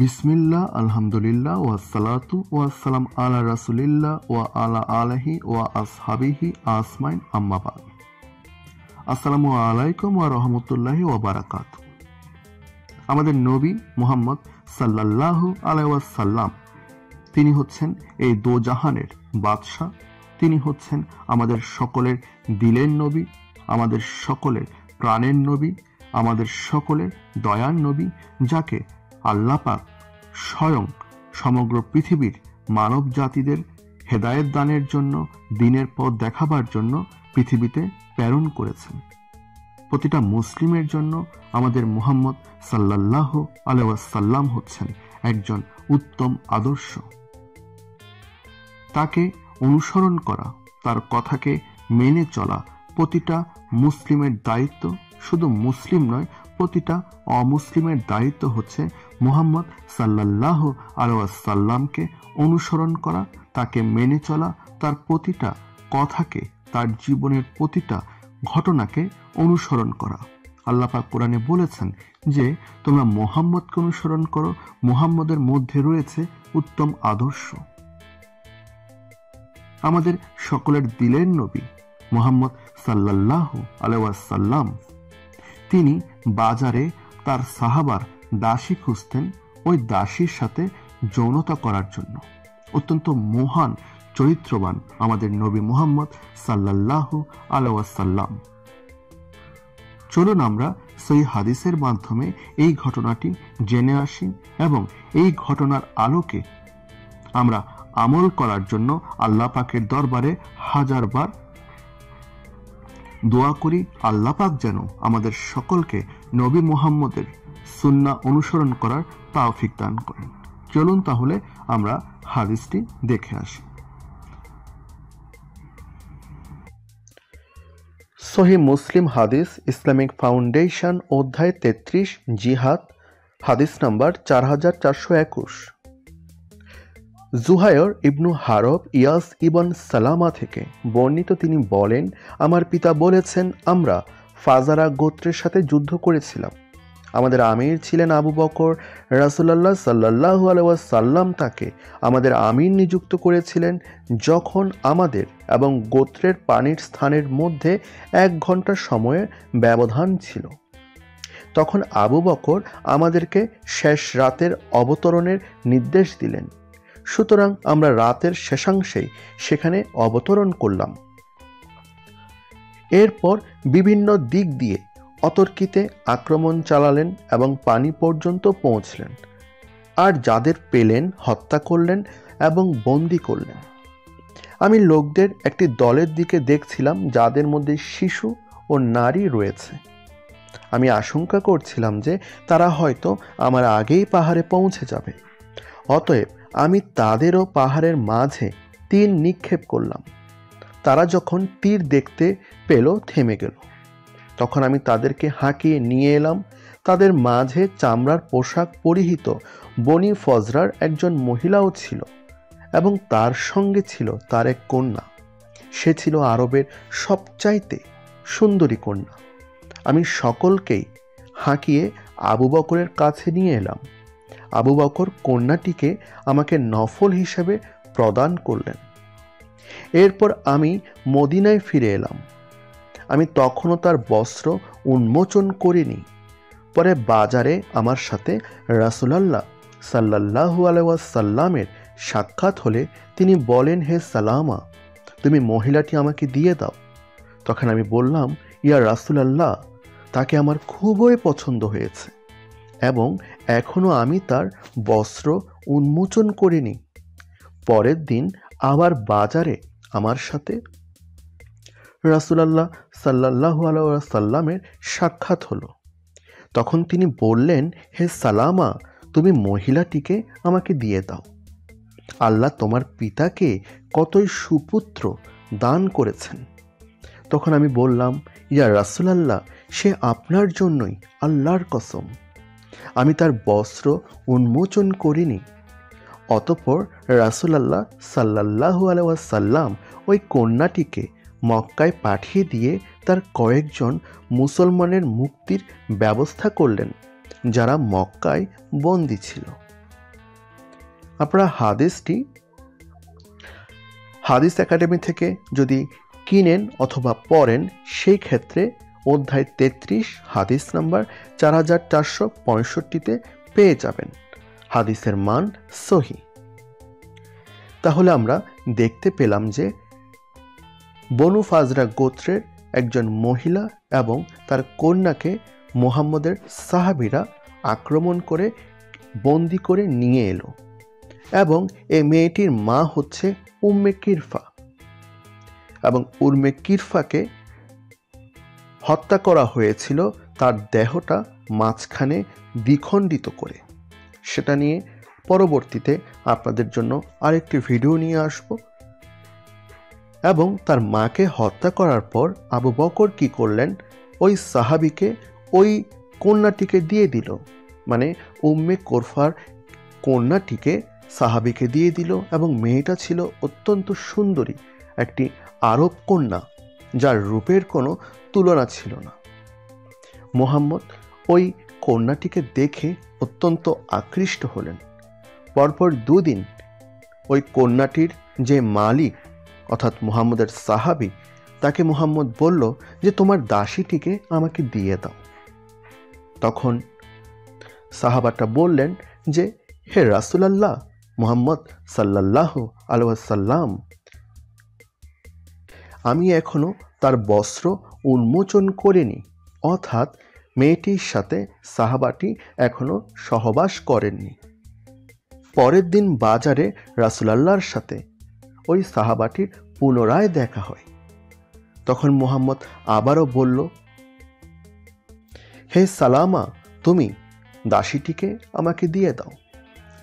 বিসমিল্লাহ, আলহামদুলিল্লাহ ওয়াসালাতু ওয়াসালাম আলা রাসুলিল্লাহ ওয়া আলা আলাহি ওয়া আসহাবিহি আসমাইন আম্মাবাদ আসসালামু আলাইকুম ওয়া রহমতুল্লাহি ওয়া বারাকাত। আমাদের নবী মোহাম্মদ সাল্লাল্লাহু আলাইহি সাল্লাম, তিনি হচ্ছেন এই দো জাহানের বাদশাহ, তিনি হচ্ছেন আমাদের সকলের দিলের নবী, আমাদের সকলের প্রাণের নবী, আমাদের সকলের দয়ার নবী, যাকে আল্লাপাক স্বয়ং সমগ্র পৃথিবীর মানব জাতিদের হেদায়েত দানের জন্য, দিনের পথ দেখাবার জন্য পৃথিবীতে প্রেরণ করেছেন। প্রতিটা মুসলিমের জন্য আমাদের মুহাম্মদ সাল্লাহ আলাইসাল্লাম হচ্ছেন একজন উত্তম আদর্শ। তাকে অনুসরণ করা, তার কথাকে মেনে চলা প্রতিটা মুসলিমের দায়িত্ব শুধু মুসলিম নয় প্রতিটা অমুসলিমের দায়িত্ব হচ্ছে মুহাম্মদ সাল্লাহ আলাইসাল্লামকে অনুসরণ করা, তাকে মেনে চলা, তার প্রতিটা কথাকে, তার জীবনের প্রতিটা ঘটনাকে অনুসরণ করা। আল্লাপাক কোরআনে বলেছেন যে, তোমরা মোহাম্মদকে অনুসরণ করো, মোহাম্মদের মধ্যে রয়েছে উত্তম আদর্শ। আমাদের সকলের দিলের নবী মোহাম্মদ সাল্লাহ আলাইসাল্লাম তিনি বাজারে তার সাহাবার দাসী খুঁজতেন ওই দাসীর সাথে যৌনতা করার জন্য। অত্যন্ত মহান, চরিত্রবান আমাদের নবী মোহাম্মদ সাল্লাহ আলাইসাল্লাম চলুন আমরা সেই হাদিসের মাধ্যমে এই ঘটনাটি জেনে আসি এবং এই ঘটনার আলোকে আমরা আমল করার জন্য আল্লাহ পাকের দরবারে হাজারবার দোয়া করি আল্লাহ পাক যেন আমাদের সকলকে নবী মোহাম্মদের সুন্না অনুসরণ করার তাওফিক দান করেন। চলুন তাহলে আমরা হাদিসটি দেখে আসি। সহি মুসলিম হাদিস, ইসলামিক ফাউন্ডেশন, অধ্যায় তেত্রিশ, জিহাদ, হাদিস নাম্বার চার হাজার চারশো একুশ। জুহায়র ইবনু হারব ইয়াস ইবন সালামা থেকে বর্ণিত তিনি বলেন, আমার পিতা বলেছেন, আমরা ফাজারা গোত্রের সাথে যুদ্ধ করেছিলাম। আমাদের আমির ছিলেন আবু বকর। রাসুলাল্লাহ সাল্লাহু আলাইসাল্লাম তাকে আমাদের আমির নিযুক্ত করেছিলেন যখন আমাদের এবং গোত্রের পানির স্থানের মধ্যে এক ঘণ্টা সময়ের ব্যবধান ছিল। তখন আবু বকর আমাদেরকে শেষ রাতের অবতরণের নির্দেশ দিলেন। সুতরাং আমরা রাতের শেষাংশেই সেখানে অবতরণ করলাম। এরপর বিভিন্ন দিক দিয়ে অতর্কিতে আক্রমণ চালালেন এবং পানি পর্যন্ত পৌঁছলেন। আর যাদের পেলেন, হত্যা করলেন এবং বন্দি করলেন। আমি লোকদের একটি দলের দিকে দেখছিলাম, যাদের মধ্যে শিশু ও নারী রয়েছে। আমি আশঙ্কা করছিলাম যে তারা হয়তো আমার আগেই পাহাড়ে পৌঁছে যাবে। অতএব আমি তাদেরও পাহাড়ের মাঝে তীর নিক্ষেপ করলাম। তারা যখন তীর দেখতে পেল, থেমে গেল। তখন আমি তাদেরকে হাঁকিয়ে নিয়ে এলাম। তাদের মাঝে চামড়ার পোশাক পরিহিত বনি ফজরার একজন মহিলাও ছিল এবং তার সঙ্গে ছিল তার এক কন্যা। সে ছিল আরবের সবচাইতে সুন্দরী কন্যা। আমি সকলকেই হাঁকিয়ে আবু বকরের কাছে নিয়ে এলাম। আবু বকর কন্যাটিকে আমাকে নফল হিসেবে প্রদান করলেন। এরপর আমি মদিনায় ফিরে এলাম। আমি তখনও তার বস্ত্র উন্মোচন করিনি। পরে বাজারে আমার সাথে রাসুলাল্লাহ সাল্লাহু আলাইসাল্লামের সাক্ষাৎ হলে তিনি বলেন, হে সালামা, তুমি মহিলাটি আমাকে দিয়ে দাও। তখন আমি বললাম, ইয়া রাসুলাল্লাহ, তাকে আমার খুবই পছন্দ হয়েছে এবং এখনও আমি তার বস্ত্র উন্মোচন করিনি। পরের দিন আবার বাজারে আমার সাথে রাসুলাল্লাহ সাল্লাহ সাল্লামের সাক্ষাৎ হলো। তখন তিনি বললেন, হে সালামা, তুমি মহিলাটিকে আমাকে দিয়ে দাও। আল্লাহ তোমার পিতাকে কতই সুপুত্র দান করেছেন। তখন আমি বললাম, ইয়া রাসুলাল্লাহ, সে আপনার জন্যই আল্লাহর কসম। আমি তার বস্ত্র উন্মোচন করিনি। অতপর রাসুলাল্লাহ সাল্লাহু আলাইসাল্লাম ওই কন্যাটিকে মক্কায় পাঠিয়ে দিয়ে তার কয়েকজন মুসলমানের মুক্তির ব্যবস্থা করলেন, যারা মক্কায় বন্দী ছিল। আপনারা হাদিসটি হাদিস একাডেমি থেকে যদি কিনেন অথবা পড়েন, সেই ক্ষেত্রে অধ্যায় তেত্রিশ, হাদিস নাম্বার চার হাজার চারশো পঁয়ষট্টিতে পেয়ে যাবেন। হাদিসের মান সহি। তাহলে আমরা দেখতে পেলাম যে বনু ফাজরা গোত্রের একজন মহিলা এবং তার কন্যাকে মোহাম্মদের সাহাবিরা আক্রমণ করে বন্দি করে নিয়ে এলো এবং এই মেয়েটির মা হচ্ছে উম্মে কিরফা এবং উর্মে কিরফাকে হত্যা করা হয়েছিল তার দেহটা মাঝখানে দ্বিখণ্ডিত করে। সেটা নিয়ে পরবর্তীতে আপনাদের জন্য আরেকটি ভিডিও নিয়ে আসব। এবং তার মাকে হত্যা করার পর আবু বকর কি করলেন? ওই সাহাবিকে ওই কন্যাটিকে দিয়ে দিল। মানে উম্মে কোরফার কন্যাটিকে সাহাবিকে দিয়ে দিল এবং মেয়েটা ছিল অত্যন্ত সুন্দরী, একটি আরব কন্যা। যার রূপের কোনো তুলনা ছিল না। মোহাম্মদ ওই কন্যাটিকে দেখে অত্যন্ত আকৃষ্ট হলেন। পরপর দুদিন ওই কন্যাটির যে মালিক, অর্থাৎ মুহাম্মদের সাহাবি, তাকে মুহাম্মদ বলল যে, তোমার দাসীটিকে আমাকে দিয়ে দাও। তখন সাহাবাটা বললেন যে, হে রাসুলাল্লাহ, মুহাম্মদ সাল্লাহ আলহাসাল্লাম আমি এখনও তার বস্ত্র উন্মোচন করিনি, অর্থাৎ মেয়েটির সাথে সাহাবাটি এখনও সহবাস করেননি। পরের দিন বাজারে রাসুলাল্লাহর সাথে ওই সাহাবাটির পুনরায় দেখা হয়। তখন মোহাম্মদ আবারও বলল, হে সালামা, তুমি দাসীটিকে আমাকে দিয়ে দাও।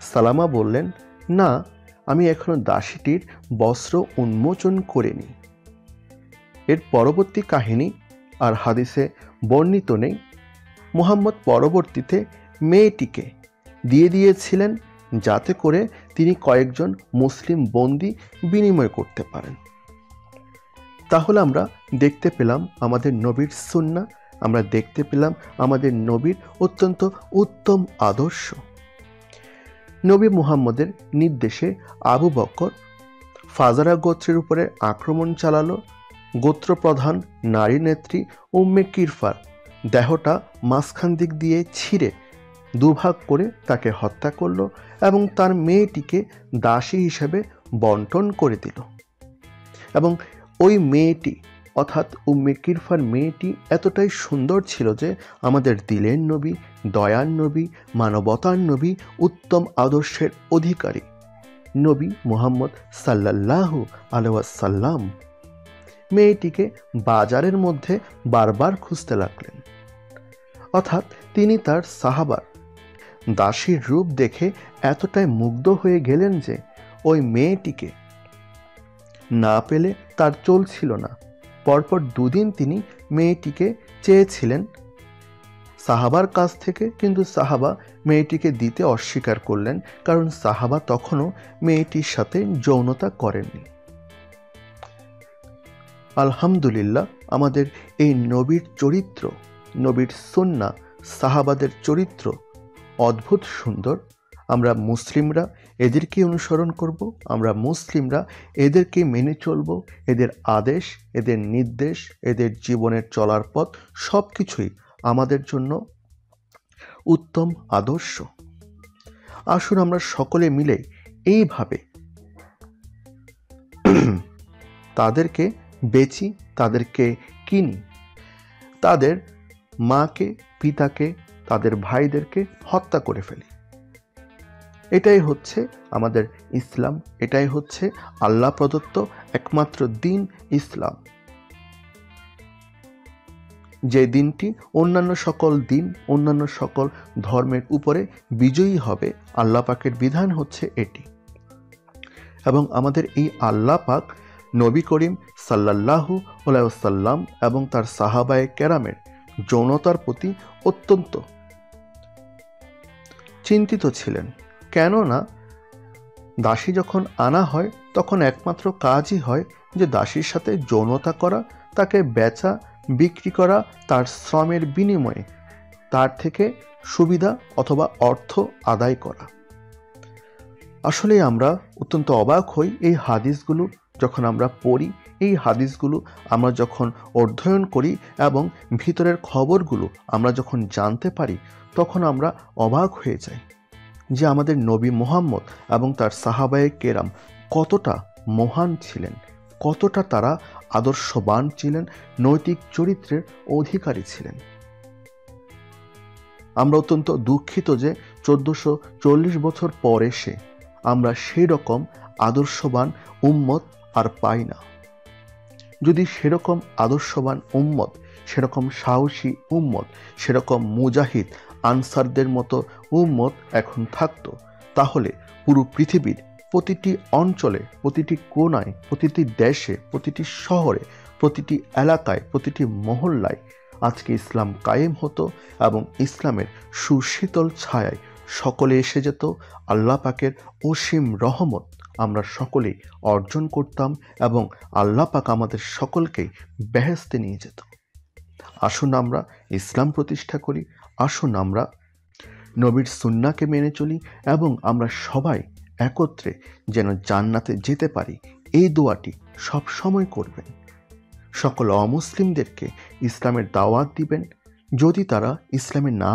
সালামা বললেন, না, আমি এখনও দাসীটির বস্ত্র উন্মোচন করিনি। এর পরবর্তী কাহিনী আর হাদিসে বর্ণিত নেই। মুহাম্মদ পরবর্তীতে মেয়েটিকে দিয়ে দিয়েছিলেন যাতে করে তিনি কয়েকজন মুসলিম বন্দি বিনিময় করতে পারেন। তাহলে আমরা দেখতে পেলাম আমাদের নবীর সুন্না আমরা দেখতে পেলাম আমাদের নবীর অত্যন্ত উত্তম আদর্শ। নবী মুহাম্মদের নির্দেশে আবু বকর ফাজারা গোত্রের উপরে আক্রমণ চালালো গোত্রপ্রধান, নারী নেত্রী উম্মে কিরফার দেহটা মাঝখান দিক দিয়ে ছিঁড়ে দুভাগ করে তাকে হত্যা করল এবং তার মেয়েটিকে দাসী হিসেবে বন্টন করে দিল। এবং ওই মেয়েটি, অর্থাৎ উম্মে কিরফার মেয়েটি এতটাই সুন্দর ছিল যে আমাদের দিলের নবী, দয়ার নবী, মানবতার নবী, উত্তম আদর্শের অধিকারী। নবী মুহাম্মদ সাল্লাল্লাহু আলহাসাল্লাম মেয়েটিকে বাজারের মধ্যে বারবার খুঁজতে লাগলেন। অর্থাৎ তিনি তার সাহাবার। দাসীর রূপ দেখে এতটাই মুগ্ধ হয়ে গেলেন যে ওই মেয়েটিকে না পেলে তার চলছিল না। পরপর দুদিন তিনি মেয়েটিকে চেয়েছিলেন সাহাবার কাছ থেকে, কিন্তু সাহাবা মেয়েটিকে দিতে অস্বীকার করলেন, কারণ সাহাবা তখনও মেয়েটির সাথে যৌনতা করেননি। আলহামদুলিল্লাহ, আমাদের এই নবীর চরিত্র, নবীর সন্না সাহাবাদের চরিত্র অদ্ভুত সুন্দর। আমরা মুসলিমরা এদেরকে অনুসরণ করব, আমরা মুসলিমরা এদেরকে মেনে চলব, এদের আদেশ, এদের নির্দেশ, এদের জীবনের চলার পথ সব কিছুই আমাদের জন্য উত্তম আদর্শ। আসুন আমরা সকলে মিলে এইভাবে তাদেরকে বেচি, তাদেরকে কিনি। তাদের মাকে, পিতাকে, তাদের ভাইদেরকে হত্যা করে ফেলি। এটাই হচ্ছে আমাদের ইসলাম, এটাই হচ্ছে আল্লাহ প্রদত্ত একমাত্র দিন ইসলাম। যে দিনটি অন্যান্য সকল দিন, অন্যান্য সকল ধর্মের উপরে বিজয়ী হবে, আল্লাহ পাকের বিধান হচ্ছে এটি। এবং আমাদের এই আল্লাহ পাক নবী করিম সাল্লাল্লাহু সাল্লাম এবং তার সাহাবায়ে ক্যারামের যৌনতার প্রতি অত্যন্ত চিন্তিত ছিলেন। কেননা দাসী যখন আনা হয়, তখন একমাত্র কাজই হয় যে দাসীর সাথে যৌনতা করা, তাকে বেচা, বিক্রি করা, তার শ্রমের বিনিময়ে তার থেকে সুবিধা অথবা অর্থ আদায় করা। আসলে আমরা অত্যন্ত অবাক হই এই হাদিসগুলো যখন আমরা পড়ি, এই হাদিসগুলো আমরা যখন অধ্যয়ন করি এবং ভিতরের খবরগুলো আমরা যখন জানতে পারি, তখন আমরা অবাক হয়ে যাই যে আমাদের নবী মোহাম্মদ এবং তার সাহাবায়ে কেরাম কতটা মহান ছিলেন, কতটা তারা আদর্শবান ছিলেন, নৈতিক চরিত্রের অধিকারী ছিলেন। আমরা অত্যন্ত দুঃখিত যে চোদ্দশো চল্লিশ বছর পর এসে আমরা সেই রকম আদর্শবান উম্মত আর পাই না। যদি সেরকম আদর্শবান উম্মত, সেরকম সাহসী উম্মত, সেরকম মুজাহিদ, আনসারদের মতো উম্মত এখন থাকতো, তাহলে পুরো পৃথিবীর প্রতিটি অঞ্চলে, প্রতিটি কোনায় প্রতিটি দেশে, প্রতিটি শহরে, প্রতিটি এলাকায়, প্রতিটি মহল্লায় আজকে ইসলাম কায়েম হতো এবং ইসলামের সুশীতল ছায়ায় সকলে এসে যেত আল্লাহ পাকের অসীম রহমত আমরা সকলেই অর্জন করতাম এবং আল্লাহ পাক আমাদের সকলকেই বেহেস্তে নিয়ে যেত। আসুন আমরা ইসলাম প্রতিষ্ঠা করি, আসুন আমরা নবীর সুন্নাকে মেনে চলি এবং আমরা সবাই একত্রে যেন জান্নাতে যেতে পারি, এই দোয়াটি সব সময় করবেন। সকল অমুসলিমদেরকে ইসলামের দাওয়াত দিবেন। যদি তারা ইসলামে না